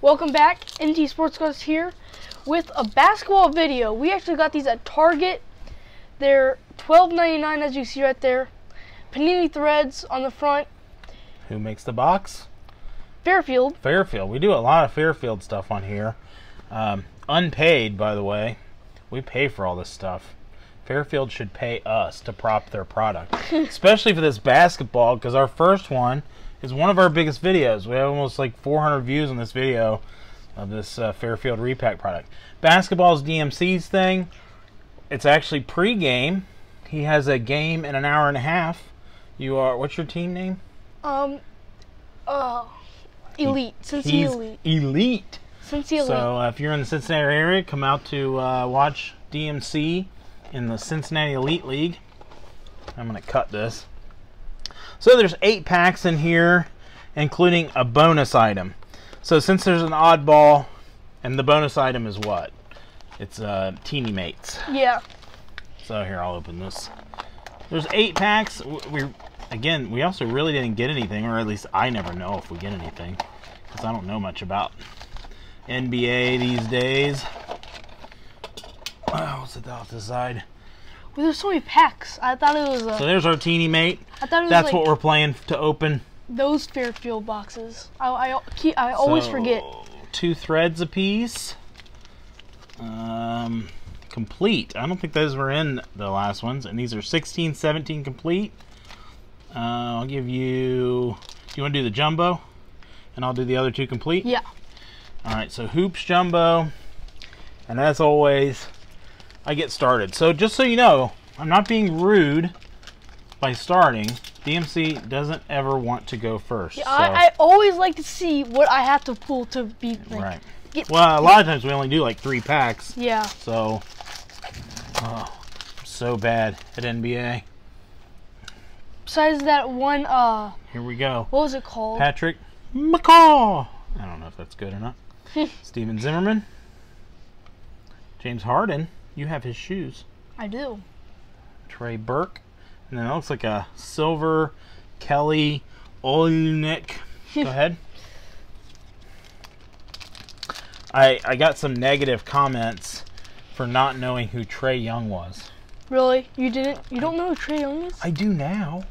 Welcome back, MT Sports Cards here with a basketball video. We actually got these at Target. They're $12.99 as you see right there. Panini threads on the front. Who makes the box? Fairfield. Fairfield. We do a lot of Fairfield stuff on here. Um, unpaid, by the way. We pay for all this stuff. Fairfield should pay us to prop their product, especially for this basketball, because our first one is one of our biggest videos. We have almost like 400 views on this video of this uh, Fairfield repack product. Basketball's DMC's thing. It's actually pre-game. He has a game in an hour and a half. You are. What's your team name? Um, uh, Elite. Cincy He's Elite. elite. Cincy Elite. So uh, if you're in the Cincinnati area, come out to uh, watch DMC in the Cincinnati Elite League. I'm going to cut this. So there's eight packs in here, including a bonus item. So since there's an oddball, and the bonus item is what? It's uh, Teeny Mates. yeah. So here, I'll open this. There's eight packs. We again, we also really didn't get anything, or at least I never know if we get anything, because I don't know much about NBA these days. Oh, what's it off to the side? Well, there's so many packs. I thought it was. Uh, So there's our teeny mate. I thought it was That's like what we're playing to open. those Fairfield boxes. I I, keep, I always So, forget. Two threads apiece. Um, complete. I don't think those were in the last ones, and these are 16, 17 complete. Uh, I'll give you. Do you want to do the jumbo? And I'll do the other two complete. Yeah. All right. So hoops jumbo, and as always, I get started. So just so you know, I'm not being rude by starting. DMC doesn't ever want to go first. Yeah, so- I, I always like to see what I have to pull to be like, right. get- Well, a lot of times we only do like three packs. Yeah. So, oh, so bad at NBA. Besides that one, uh, Here we go. what was it called? Patrick McCaw. I don't know if that's good or not. Stephen Zimmerman. James Harden. You have his shoes. I do. Trey Burke. And then it looks like a silver Kelly Olynyk. Go ahead. I I got some negative comments for not knowing who Trae Young was. Really? You didn't? You don't know who Trae Young is? I do now.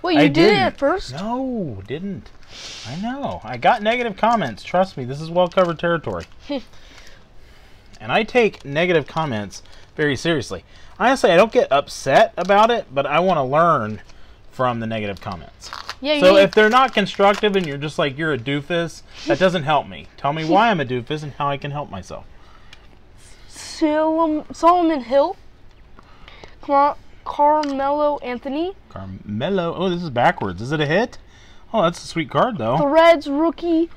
Wait, you I did didn't. at first? No, didn't. I know. I got negative comments. Trust me, this is well covered territory. and I take negative comments very seriously. Honestly, I don't get upset about it, but I want to learn from the negative comments. Yeah. So if they're not constructive and you're just like you're a doofus, that doesn't help me. Tell me why I'm a doofus and how I can help myself. Solom- Solomon Hill, Car- Carmelo Anthony, Carmelo. Oh, this is backwards. Is it a hit? Oh, that's a sweet card though. The Reds rookie.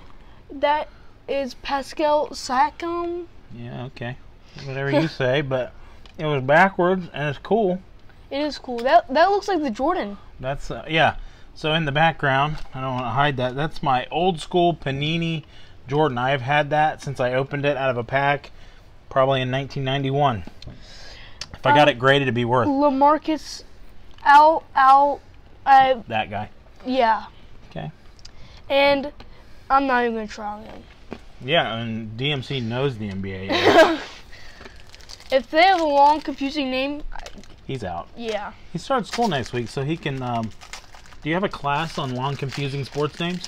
That is Pascal Siakam. Yeah, okay. Whatever you say, but it was backwards and it's cool. It is cool. That that looks like the Jordan. That's uh, yeah. So in the background, I don't want to hide that. That's my old school Panini Jordan. I have had that since I opened it out of a pack, probably in 1991. If I got Um, it graded, it'd be worth Lamarcus Al Al. Uh, that guy. yeah. Okay. And I'm not even gonna try again. Yeah, and DMC knows the NBA. yeah. If they have a long, confusing name, I- He's out. yeah. He starts school next week, so he can. Um, do you have a class on long, confusing sports names?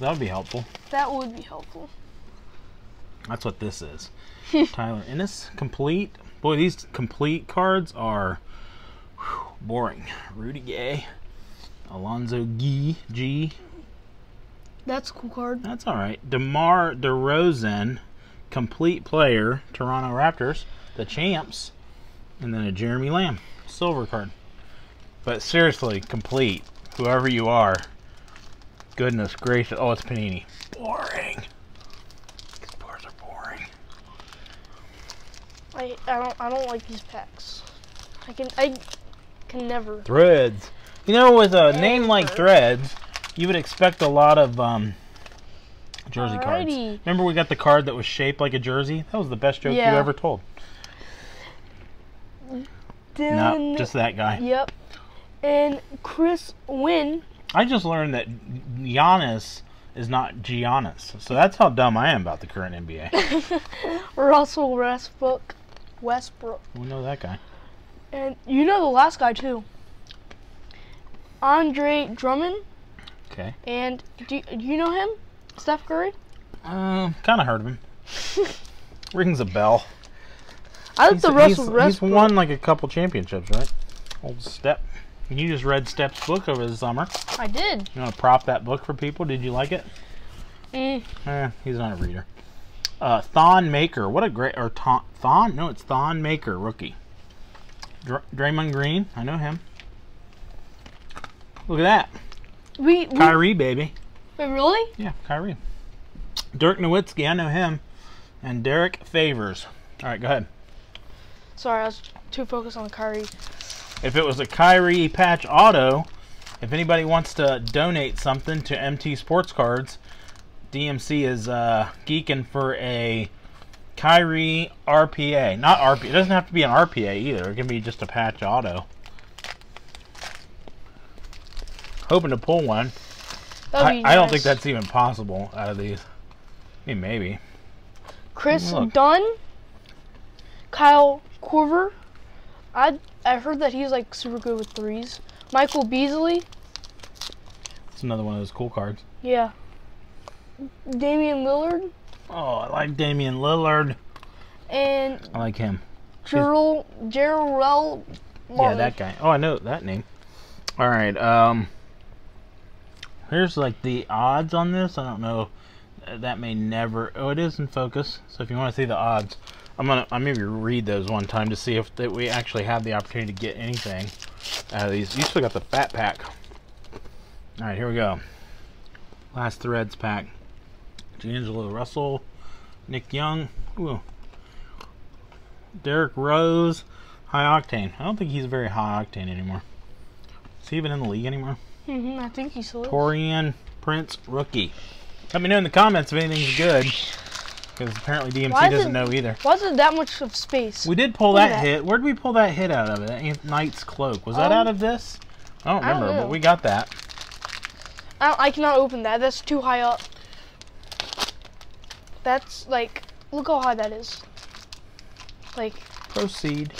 That would be helpful. That would be helpful. That's what this is. Tyler Ennis, complete. Boy, these complete cards are whew, boring. Rudy Gay, Alonzo Gee, G. That's a cool card. That's all right. DeMar DeRozan, complete player, Toronto Raptors, the champs, and then a Jeremy Lamb, silver card. But seriously, complete. Whoever you are, goodness gracious. Oh, it's Panini. Boring. These cards are boring. I I don't I don't like these packs. I can I can never. Threads. You know, with a name like Threads, you would expect a lot of um, jersey cards. Remember, we got the card that was shaped like a jersey. That was the best joke Yeah. you ever told. Then No, just that guy. yep. And Chris Wynn. I just learned that Giannis is not Giannis. So that's how dumb I am about the current NBA. Russell Westbrook. Westbrook. we know that guy. And you know the last guy too. Andre Drummond. Okay. And do, do you know him? Steph Curry? Um, kind of heard of him. Rings a bell. I like the Russell he's won like a couple championships, right? Old Steph. You just read Steph's book over the summer. I did. You want to prop that book for people? Did you like it? Mm, Eh, he's not a reader. Uh, Thon Maker. What a great. Or Thon? Thon? No, it's Thon Maker, rookie. Dr- Draymond Green. I know him. Look at that. We, we Kyrie, baby. wait, really? Yeah, Kyrie. Dirk Nowitzki. I know him. And Derrick Favors. All right, go ahead. Sorry, I was too focused on the Kyrie. If it was a Kyrie patch auto, if anybody wants to donate something to MT Sports Cards, DMC is uh, geeking for a Kyrie RPA. Not RPA. It doesn't have to be an RPA either. It can be just a patch auto. Hoping to pull one. I, I don't think that's even possible out of these. I mean, maybe. Chris Look. Dunn, Kyle Korver. I I heard that he's like super good with threes. Michael Beasley, It's another one of those cool cards. yeah. Damian Lillard Oh, I like Damian Lillard. and I like him. Gerald Gerald Yeah, that guy. Oh, I know that name. All right. Um, here's like the odds on this. I don't know. That may never. Oh, it is in focus. So if you want to see the odds, I'm gonna. I maybe read those one time to see if that we actually have the opportunity to get anything out of these. You still got the fat pack. All right, here we go. Last threads pack. D'Angelo Russell, Nick Young, ooh. Derrick Rose, high octane. I don't think he's very high octane anymore. Is he even in the league anymore? Hmm I think he still is. Taurean Prince, rookie. Let me know in the comments if anything's good. Because apparently DMC doesn't it- know either. Why is it that much of space? We did pull that, that. hit. Where did we pull that hit out of? It? That Knight's cloak. Was that Um, out of this? I don't I don't remember, but we got that. I, I cannot open that. That's too high up. That's like, look how high that is. Like, Proceed.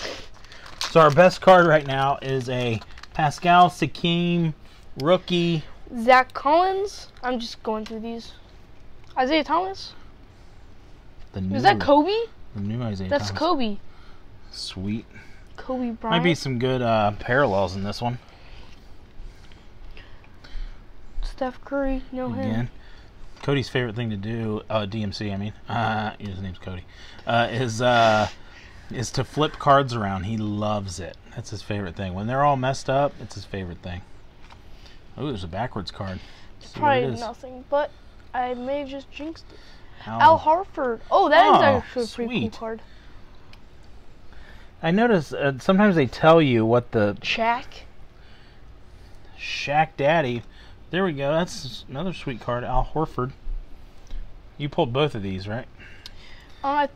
So our best card right now is a Pascal Siakam rookie. Zach Collins. I'm just going through these. Isaiah Thomas. The new, Is that Kobe? the new Isaiah That's Thomas. Kobe. Sweet. Kobe Bryant. Might be some good uh, parallels in this one. Steph Curry. Him. Again, Cody's favorite thing to do, uh, DMC, I mean, uh, his name's Cody, uh, is uh, is to flip cards around. He loves it. That's his favorite thing. When they're all messed up, it's his favorite thing. Oh, there's a backwards card. See what Probably it is. nothing, but I may have just jinxed it. Al- Al Horford. Oh, that is Oh, actually a pretty cool sweet. card. I notice uh, sometimes they tell you what the Shaq. Shaq Daddy. There we go. That's another sweet card. Al Horford. You pulled both of these, right? Uh,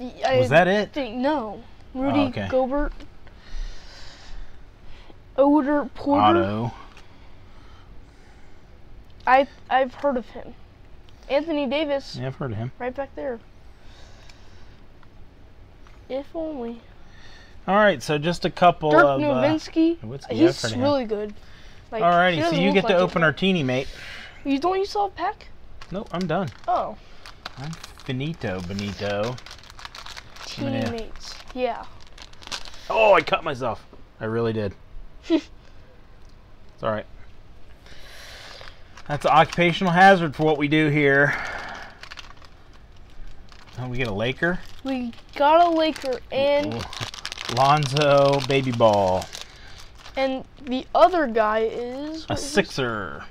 I Was that it? think no. Rudy Oh, okay. Gobert. Otto Porter. Auto. I I've heard of him. Anthony Davis, Yeah, I've heard of him. right back there. If only. All right, so just a couple Dirk of. Uh, yeah, I've he's really good. Like, he Alrighty, so you get to like it, open but- our teeny mate. You don't you saw a pack? Nope, I'm done. Oh, I'm finito, Benito. Teammates. Yeah. Oh, I cut myself. I really did. it's alright. That's an occupational hazard for what we do here. Oh, we get a Laker. We got a Laker and Lonzo Baby Ball. and the other guy is A what is this? Sixer.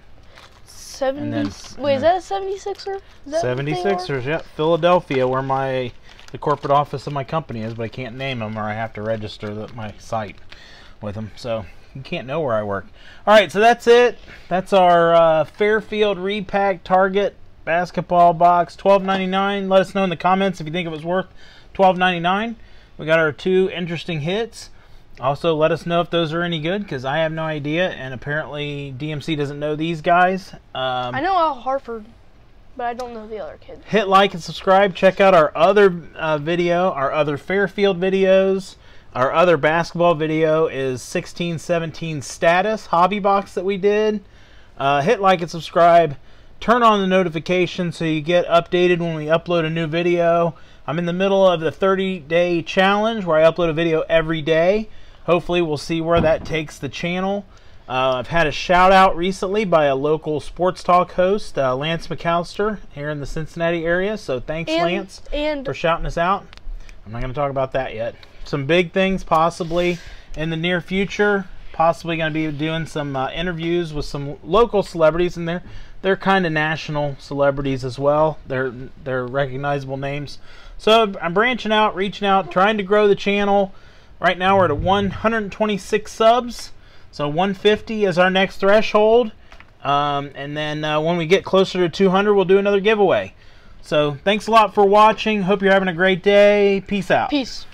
Seventy. and then- wait, is that a 76er? Is that what 76ers, yep. Philadelphia, where my the corporate office of my company is, but I can't name them or I have to register the, my site with them. So you can't know where I work. All right, so that's it. That's our uh, Fairfield repack Target basketball box, twelve ninety nine. Let us know in the comments if you think it was worth twelve ninety nine. We got our two interesting hits. Also, let us know if those are any good because I have no idea, and apparently DMC doesn't know these guys. Um, I know Al Horford, but I don't know the other kid. hit like and subscribe. Check out our other uh, video, our other Fairfield videos. Our other basketball video is 16-17 status hobby box that we did. Uh, hit like and subscribe. Turn on the notifications so you get updated when we upload a new video. I'm in the middle of the 30 day challenge where I upload a video every day. Hopefully, we'll see where that takes the channel. Uh, I've had a shout out recently by a local sports talk host, uh, Lance McAllister, here in the Cincinnati area. So thanks, And Lance, and for shouting us out. I'm not going to talk about that yet. Some big things possibly in the near future. Possibly going to be doing some uh, interviews with some local celebrities, and they're they're kind of national celebrities as well. They're they're recognizable names. So I'm branching out, reaching out, trying to grow the channel. Right now we're at 126 subs. So 150 is our next threshold. Um, and then uh, when we get closer to 200, we'll do another giveaway. So thanks a lot for watching. Hope you're having a great day. Peace out. peace.